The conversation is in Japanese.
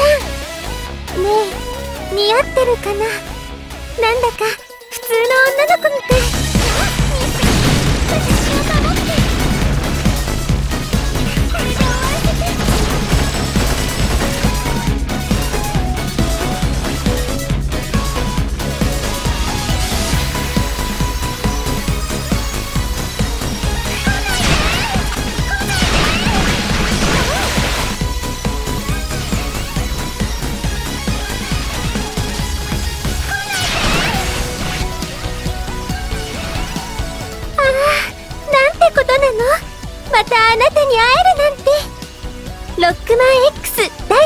さん。ねえ似合ってるかな？なんだか普通の女の子みたい。たあなたに会えるなんて。ロックマン X 大